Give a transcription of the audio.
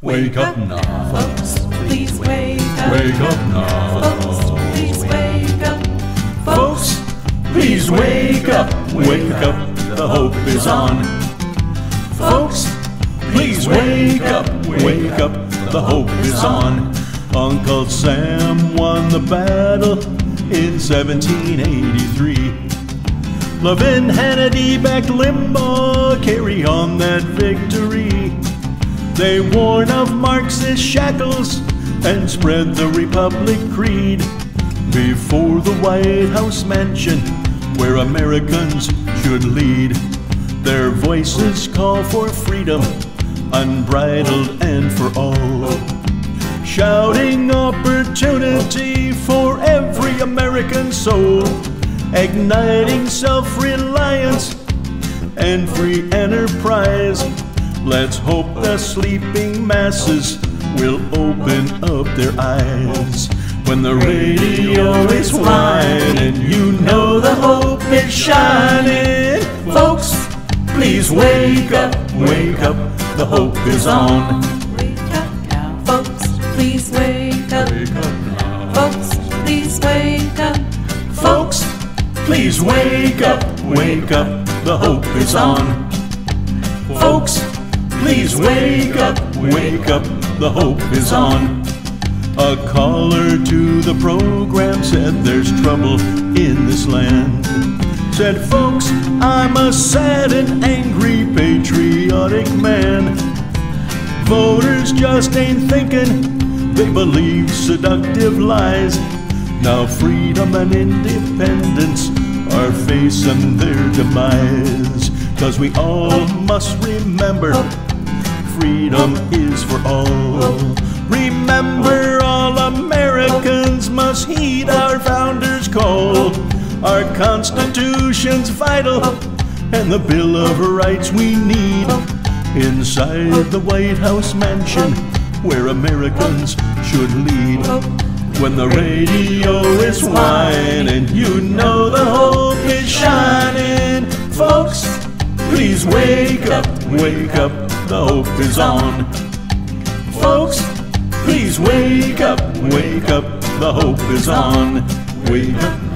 Wake up now. Folks, please wake up. Wake up now. Folks, please wake up. Folks, please wake up. Wake up. The hope is on. Folks, please wake up. Wake up. The hope is on. Uncle Sam won the battle in 1783. Levin Hannity Beck Limbaugh, carry on that victory. They warn of Marxist shackles and spread the Republic creed before the White House mansion where Americans should lead. Their voices call for freedom, unbridled and for all. Shouting opportunity for every American soul, igniting self reliance and free enterprise. Let's hope the sleeping masses will open up their eyes. When the radio is whining, you know the hope is shining. Folks, please wake up, wake up, the hope is on. Wake up now. Folks, please wake up. Wake up now. Folks, please wake up. Folks, please wake up, wake up, the hope is on. Folks, please wake up, wake up, the hope is on. A caller to the program said there's trouble in this land. Said, folks, I'm a sad and angry patriotic man. Voters just ain't thinking, they believe seductive lies. Now freedom and independence are facing their demise. Cause we all must remember freedom is for all. Remember, all Americans must heed our founders' call. Our Constitution's vital, and the Bill of Rights we need. Inside the White House mansion, where Americans should lead. When the radio is whining, you up, wake up, the hope is on. Folks, please wake up, wake up, the hope is on. Wake up